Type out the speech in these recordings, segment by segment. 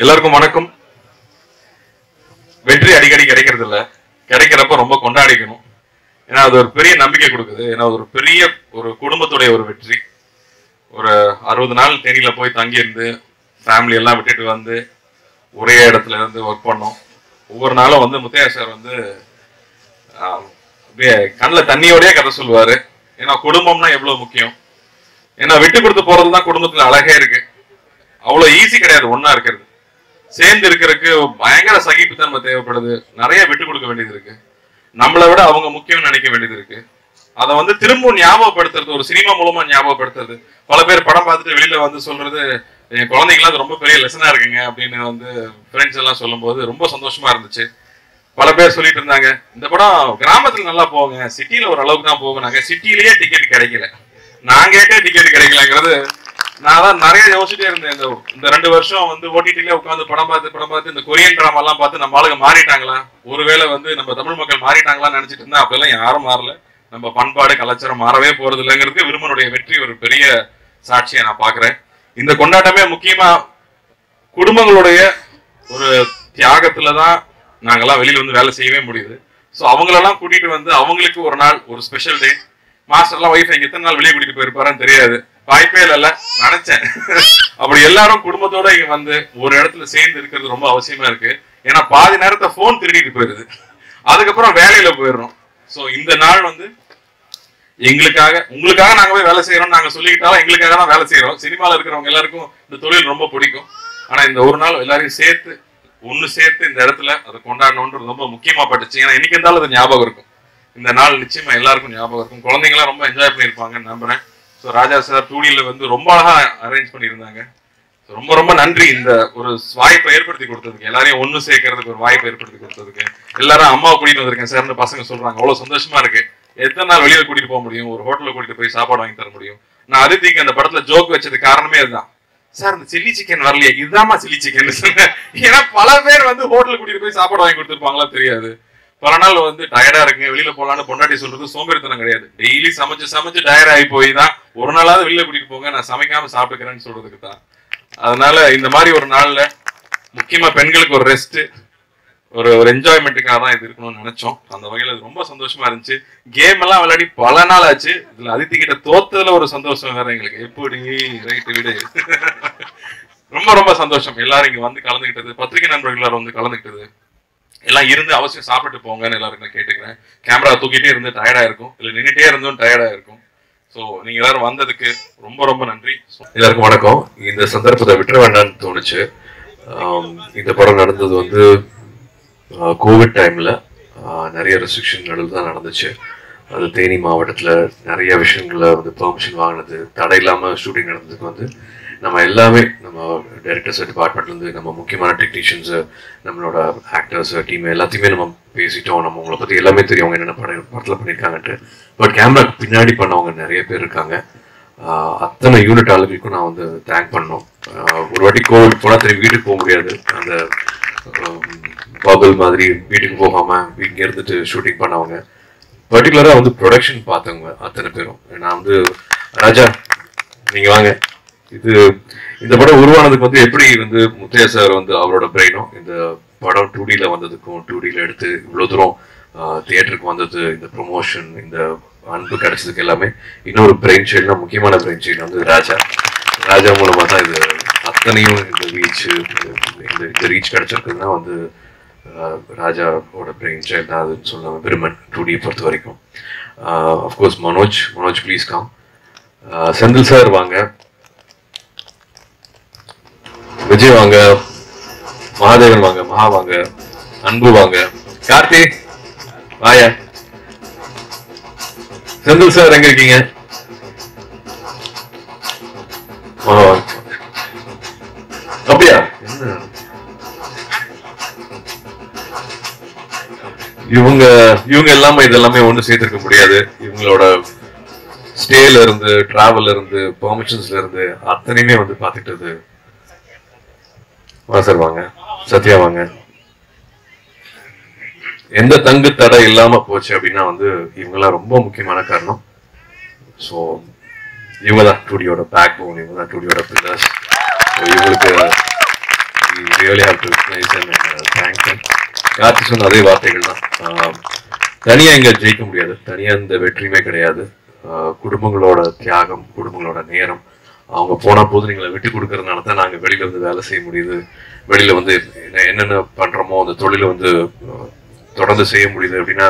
எல்லாருக்கும் வணக்கம். வெற்றி அடிக்கடி கிடைக்கிறது இல்ல. கிடைக்கிறப்ப ரொம்ப கொண்டாடிக்கணும். ஏன்னா அது ஒரு பெரிய நம்பிக்கை கொடுக்குது. ஏன்னா ஒரு பெரிய ஒரு குடும்பத்துடைய ஒரு வெற்றி. ஒரு அறுபது நாள் தேனியில போய் தங்கியிருந்து ஃபேமிலி எல்லாம் விட்டுட்டு வந்து ஒரே இடத்துல இருந்து ஒர்க் பண்ணோம். ஒவ்வொரு நாளும் வந்து முத்தையா சார் வந்து அப்படியே கண்ணில் தண்ணியோடயே கதை சொல்லுவாரு. ஏன்னா குடும்பம்னா எவ்வளவு முக்கியம். ஏன்னா விட்டு கொடுத்து போறது தான் குடும்பத்துல அழகே இருக்கு. அவ்வளோ ஈஸி கிடையாது ஒன்றா இருக்கிறது. சேர்ந்து இருக்கிறதுக்கு பயங்கர சகிப்புத்தன்மை தேவைப்படுது. நிறைய விட்டு கொடுக்க வேண்டியது இருக்கு. நம்மளை விட அவங்க முக்கியம் நினைக்க வேண்டியது இருக்கு. அதை வந்து திரும்ப ஞாபகப்படுத்துறது ஒரு சினிமா மூலமா ஞாபகப்படுத்துறது. பல பேர் படம் பார்த்துட்டு வெளியில வந்து சொல்றது என் குழந்தைங்களாம் அது ரொம்ப பெரிய லெசனா இருக்குங்க அப்படின்னு வந்து ஃப்ரெண்ட்ஸ் எல்லாம் சொல்லும்போது ரொம்ப சந்தோஷமா இருந்துச்சு. பல பேர் சொல்லிட்டு இருந்தாங்க இந்த படம் கிராமத்துல நல்லா போங்க சிட்டியில ஒரு அளவுக்கு தான் போகணாங்க சிட்டிலேயே டிக்கெட் கிடைக்கல. நான் கேட்டே டிக்கெட் கிடைக்கலங்கிறது நான் தான் நிறைய யோசிச்சுட்டே இருந்தேன். இந்த இந்த ரெண்டு வருஷம் வந்து ஓடிடிலே உட்காந்து படம் பார்த்து படம் பார்த்து இந்த கொரியன் ட்ராமா எல்லாம் பார்த்து நம்ம ஆளுங்க மாறிட்டாங்களா? ஒருவேளை வந்து நம்ம தமிழ் மக்கள் மாறிட்டாங்களான்னு நினைச்சிட்டு இருந்தா அப்பெல்லாம் யாரும் மாறல. நம்ம பண்பாடு கலாச்சாரம் மாறவே போறது இல்லைங்கிறது விருமனுடைய வெற்றி ஒரு பெரிய சாட்சியை நான் பாக்குறேன் இந்த கொண்டாட்டமே முக்கியமா குடும்பங்களுடைய ஒரு தியாகத்துல தான் நாங்கெல்லாம் வெளியில வந்து வேலை செய்யவே முடியுது. ஸோ அவங்களெல்லாம் கூட்டிட்டு வந்து அவங்களுக்கு ஒரு நாள் ஒரு ஸ்பெஷல் டே மாஸ்டர்லாம் ஒய்ஃப் எங்க எத்தனை நாள் வெளியே கூட்டிட்டு போயிருப்பாருன்னு தெரியாது. வாய்ப்பே இல்லைல்ல. நினைச்சேன். அப்படி எல்லாரும் குடும்பத்தோட இங்க வந்து ஒரு இடத்துல சேர்ந்து இருக்கிறது ரொம்ப அவசியமா இருக்கு. ஏன்னா பாதி நேரத்தை போன் திருடிட்டு போயிருது. அதுக்கப்புறம் வேலையில போயிடுறோம். ஸோ இந்த நாள் வந்து எங்களுக்காக உங்களுக்காக நாங்க போய் வேலை செய்யறோம் நாங்க சொல்லிக்கிட்டாலும் எங்களுக்காக தான் வேலை செய்யறோம் சினிமால இருக்கிறவங்க எல்லாருக்கும் இந்த தொழில் ரொம்ப பிடிக்கும். ஆனா இந்த ஒரு நாள் எல்லாரையும் சேர்த்து ஒண்ணு சேர்த்து இந்த இடத்துல அதை கொண்டாடணுன்றது ரொம்ப முக்கியமா பட்டுச்சு. ஏன்னா இன்னைக்கு இருந்தாலும் அது ஞாபகம் இருக்கும். இந்த நாள் நிச்சயமா எல்லாருக்கும் ஞாபகம் இருக்கும். குழந்தைங்களாம் ரொம்ப என்ஜாய் பண்ணியிருப்பாங்கன்னு நம்புறேன். ஸோ ராஜா சார் டூடியில் வந்து ரொம்ப அழகாக அரேஞ்ச் பண்ணியிருந்தாங்க. ரொம்ப ரொம்ப நன்றி இந்த ஒரு வாய்ப்பை ஏற்படுத்தி கொடுத்ததுக்கு. எல்லாரையும் ஒன்று சேர்க்கறதுக்கு ஒரு வாய்ப்பை ஏற்படுத்தி கொடுத்ததுக்கு. எல்லாரும் அம்மா கூட்டிட்டு வந்திருக்கேன் சார்னு பசங்க சொல்றாங்க. அவ்வளோ சந்தோஷமா இருக்கு. எத்தனை நாள் வெளியில கூட்டிட்டு போக முடியும்? ஒரு ஹோட்டலில் கூட்டிட்டு போய் சாப்பாடு வாங்கி தர முடியும்? நான் அதித்திக்கு அந்த படத்துல ஜோக் வச்சது காரணமே அதுதான் சார் இந்த சில்லி சிக்கன் வரலையே. இதுதாம்மா சில்லி சிக்கன் சொன்னேன். ஏன்னா பல பேர் வந்து ஹோட்டலுக்கு கூட்டிட்டு போய் சாப்பாடு வாங்கி கொடுத்துருப்பாங்களா தெரியாது. பல நாள் வந்து டயர்டா இருக்குங்க வெளியில போலான்னு பொண்டாட்டி சொல்றது சோம்பேறித்தனம் கிடையாது. டெய்லி சமைச்சு சமைச்சு டயர் ஆகி போய் தான் ஒரு நாளாவது வெளியில கூட்டிட்டு போங்க நான் சமைக்காம சாப்பிட்டுக்கிறேன்னு சொல்றதுக்கு தான். அதனால இந்த மாதிரி ஒரு நாள்ல முக்கியமா பெண்களுக்கு ஒரு ரெஸ்ட் ஒரு ஒரு என்ஜாய்மெண்ட்டுக்காக தான் இது இருக்கணும்னு நினைச்சோம். அந்த வகையில அது ரொம்ப சந்தோஷமா இருந்துச்சு. கேம் எல்லாம் விளையாடி பல நாள் ஆச்சு. இதுல அதித்தி கிட்ட தோத்ததுல ஒரு சந்தோஷம் வேற எங்களுக்கு. எப்படி? ரைட்டு விடு. ரொம்ப ரொம்ப சந்தோஷம். எல்லாரும் இங்க வந்து கலந்துகிட்டது. பத்திரிகை நண்பர்கள் எல்லாரும் வந்து கலந்துகிட்டது. எல்லாம் இருந்து அவசியம் சாப்பிட்டு போங்கன்னு எல்லாருக்கும் நான் கேட்டுக்கிறேன். கேமரா தூக்கிட்டே இருந்து டயர்டாக இருக்கும். இல்லை நின்றுட்டே இருந்தும் டயர்டாக இருக்கும். ஸோ நீங்கள் எல்லாரும் வந்ததுக்கு ரொம்ப ரொம்ப நன்றி. எல்லாருக்கும் வணக்கம். இந்த சந்தர்ப்பத்தை விட்டுற வேண்டாம்னு தோணுச்சு. இந்த படம் நடந்தது வந்து கோவிட் டைமில் நிறைய ரெஸ்ட்ரிக்ஷன் நடுவில் தான் நடந்துச்சு. அது தேனி மாவட்டத்தில் நிறைய விஷயங்களை வந்து பெர்மிஷன் வாங்கினது தடை இல்லாமல் ஷூட்டிங் நடந்ததுக்கு வந்து நம்ம எல்லாமே நம்ம டைரக்டர்ஸ் டிபார்ட்மெண்ட்லேருந்து நம்ம முக்கியமான டெக்னீஷியன்ஸு நம்மளோட ஆக்டர்ஸ் டீம் எல்லாத்தையுமே நம்ம பேசிட்டோம். நம்ம உங்களை பற்றி எல்லாமே தெரியும். அவங்க என்னென்ன படம் படத்தில் பண்ணியிருக்காங்கன்ட்டு. பட் கேமரா பின்னாடி பண்ணவங்க நிறைய பேர் இருக்காங்க. அத்தனை யூனிட் ஆளுகளுக்கும் நான் வந்து தேங்க் பண்ணோம் ஒரு வாட்டி கோவிட் போனால் திரும்பி வீட்டுக்கு போக முடியாது. அந்த பபிள் மாதிரி வீட்டுக்கு போகாமல் இங்கே இருந்துட்டு ஷூட்டிங் பண்ணவங்க. பர்டிகுலராக வந்து ப்ரொடக்ஷன் பார்த்தவங்க அத்தனை பேரும். நான் வந்து ராஜா நீங்கள் வாங்க. இது இந்த படம் உருவானதுக்கு வந்து எப்படி வந்து முத்தையா சார் வந்து அவரோட பிரெயினும் இந்த படம் டூ டியில் வந்ததுக்கும் டூ டியில் எடுத்து இவ்வளோ தூரம் தியேட்டருக்கு வந்தது இந்த ப்ரொமோஷன் இந்த அன்பு கிடைச்சதுக்கு எல்லாமே இன்னொரு பிரெயின் சைல்ட்னா முக்கியமான பிரெயின் சைல்டு வந்து ராஜா. ராஜா மூலமாக தான் இது அத்தனையும் இந்த ரீச் இந்த இந்த ரீச் கிடைச்சிருக்குதுன்னா வந்து ராஜாவோட பிரெயின் சைல்டு தான் அதுன்னு சொல்லுவாங்க பெருமன் டூ டி பொறுத்த வரைக்கும். Of course Manoj Manoj please calm Senthil sir வாங்க. விஜய் வாங்க மகாதேவன் வாங்க மகா வாங்க அன்பு வாங்க கார்த்தி வாய. செந்தில் சார் எங்க இருக்கீங்க? அப்படியா? இவங்க இவங்க எல்லாமே இதெல்லாமே ஒண்ணு சேர்த்திருக்க முடியாது. இவங்களோட ஸ்டேல இருந்து டிராவல்ல இருந்து பெர்மிஷன்ஸ்ல இருந்து அத்தனையுமே வந்து பாத்துக்கிட்டது வா சார் வாங்க. சத்யா வாங்க. எந்த தங்கு தடை இல்லாம போச்சு அப்படின்னா வந்து இவங்கெல்லாம் ரொம்ப முக்கியமான காரணம். ஸோ இவங்க தான் டூடியோட பேக் போன் இவங்க தான் ஸ்டூடியோட பில்லர்ஸ் இவங்களுக்கு really have to nice Karthi சொன்ன அதே வார்த்தைகள் தான் தனியாக இங்கே ஜெயிக்க முடியாது. தனியாக இந்த வெற்றியுமே கிடையாது. குடும்பங்களோட தியாகம் குடும்பங்களோட நேரம் அவங்க போன போது நீங்களை விட்டு கொடுக்கறதுனால தான் நாங்கள் வெளியில வந்து வேலை செய்ய முடியுது. வெளியில வந்து என்ன- என்னென்ன பண்றோமோ அந்த தொழிலை வந்து தொடர்ந்து செய்ய முடியுது அப்படின்னா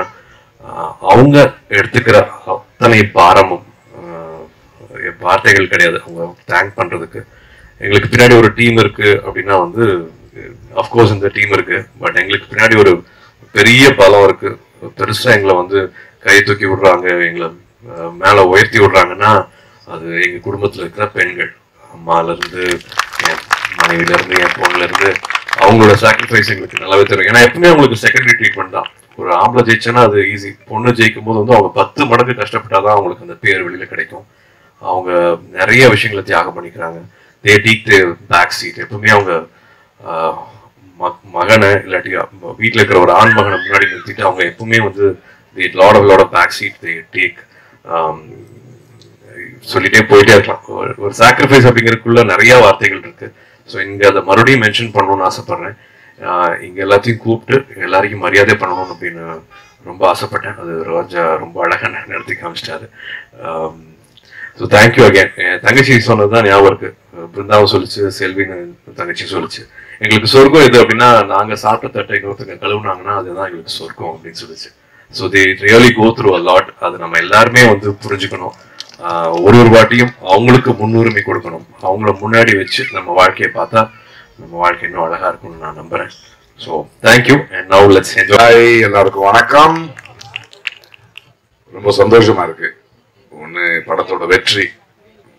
அவங்க எடுத்துக்கிற அத்தனை பாரமும் வார்த்தைகள் கிடையாது. அவங்க தேங்க் பண்றதுக்கு. எங்களுக்கு பின்னாடி ஒரு டீம் இருக்கு அப்படின்னா வந்து அஃப்கோர்ஸ் இந்த டீம் இருக்கு. பட் எங்களுக்கு பின்னாடி ஒரு பெரிய பலம் இருக்கு. பெருசா எங்களை வந்து கை தூக்கி விடுறாங்க எங்களை மேலே மேல உயர்த்தி விடுறாங்கன்னா அது எங்கள் குடும்பத்தில் இருக்கிற பெண்கள். அம்மாலேருந்து என் மனைவிலேருந்து என் பொண்ணுலேருந்து அவங்களோட சாக்ரிஃபைஸ் எங்களுக்கு நல்லாவே தெரியும். ஏன்னா எப்பவுமே அவங்களுக்கு செகண்டரி ட்ரீட்மெண்ட் தான். ஒரு ஆம்பளை ஜெயிச்சேன்னா அது ஈஸி பொண்ணு ஜெயிக்கும் போது வந்து அவங்க பத்து மடங்கு கஷ்டப்பட்டாதான் அவங்களுக்கு அந்த பேர் வெளியில் கிடைக்கும். அவங்க நிறைய விஷயங்களை தியாகம் பண்ணிக்கிறாங்க. தே டீக் தே பேக் சீட் எப்பவுமே அவங்க ம- மகனை இல்லாட்டி வீட்டில் இருக்கிற ஒரு ஆண் மகனை முன்னாடி நிறுத்திட்டு அவங்க எப்பவுமே வந்து the lot of lot of back seat they take சொல்லிட்டே போயிட்டே இருக்கலாம். ஒரு- ஒரு சாக்ரிஃபைஸ் அப்படிங்கிறதுக்குள்ள நிறைய வார்த்தைகள் இருக்கு. ஸோ இங்க அதை மறுபடியும் மென்ஷன் பண்ணணும்னு ஆசைப்படுறேன். இங்கே இங்க எல்லாத்தையும் கூப்பிட்டு எல்லாரையும் மரியாதை பண்ணணும் அப்படின்னு ரொம்ப ஆசைப்பட்டேன். அது ரோஜா ரொம்ப அழகா நடத்தி காமிச்சிட்டாரு. ஸோ தேங்க்யூ அகேன் என் தங்கச்சி சொன்னது தான் ஞாபகம் இருக்கு. பிருந்தாவும் சொல்லிச்சு செல்வின்னு தங்கச்சி சொல்லிச்சு. எங்களுக்கு சொர்க்கம் எது அப்படின்னா நாங்க சாப்பிட்ட தட்டை இன்னொருத்தங்க கழுவுனாங்கன்னா அதுதான் எங்களுக்கு சொர்க்கம் அப்படின்னு சொல்லிச்சு. So the really go through a lot அது நம்ம எல்லாருமே வந்து புரிஞ்சுக்கணும். ஒரு ஒரு வாட்டியும் அவங்களுக்கு முன்னுரிமை கொடுக்கணும். அவங்கள முன்னாடி வச்சு நம்ம வாழ்க்கையை பார்த்தா நம்ம வாழ்க்கை இன்னும் அழகா இருக்கும்னு நான் நம்புறேன். So thank you and now let's enjoy எல்லாருக்கும் வணக்கம். ரொம்ப சந்தோஷமா இருக்கு. ஒண்ணு படத்தோட வெற்றி.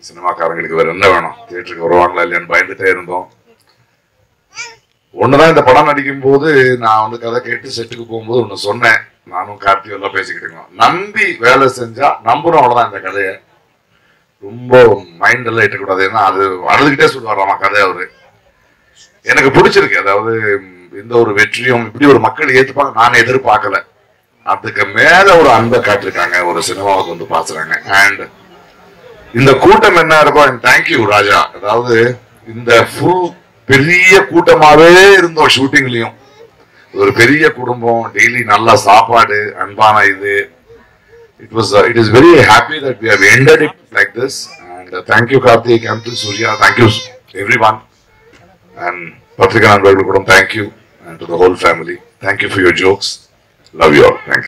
சினிமாக்காரங்களுக்கு வேற என்ன வேணும்? தியேட்டருக்கு வருவாங்களா இல்லையான்னு பயந்துட்டே இருந்தோம். ஒண்ணுதான் இந்த படம் நடிக்கும் போது நான் வந்து கதை கேட்டு செட்டுக்கு போகும்போது ஒன்று சொன்னேன். நானும் கார்த்தியும் எல்லாம் பேசிக்கிட்டு இருக்கோம் நம்பி வேலை செஞ்சா நம்புறோம் அவ்வளோதான் இந்த கதையை. ரொம்ப மைண்ட் எல்லாம் இட்டக்கூடாது. ஏன்னா அது அழுதுகிட்டே சொல்லுவாராமா கதை அவரு. எனக்கு பிடிச்சிருக்கு. அதாவது இந்த ஒரு வெற்றியும் இப்படி ஒரு மக்கள் ஏற்றுப்பாங்க நான் எதிர்பார்க்கல. அதுக்கு மேல ஒரு அன்பை காட்டிருக்காங்க. ஒரு சினிமாவுக்கு வந்து பாத்துறாங்க அண்ட் இந்த கூட்டம் என்ன இருக்கும் தேங்க்யூ ராஜா. அதாவது இந்த ஃபுல் பெரிய கூட்டமாவே இருந்தோம் ஷூட்டிங்லயும் ஒரு பெரிய குடும்பம் டெய்லி நல்ல சாப்பாடு அன்பான இது it was uh, it is very happy that we have ended it like this. And uh, thank you, Karthik, Anthony, Surya. Thank you, everyone. And Patrika and Velvukudam, thank you. And to the whole family, thank you for your jokes. Love you all. Thank you.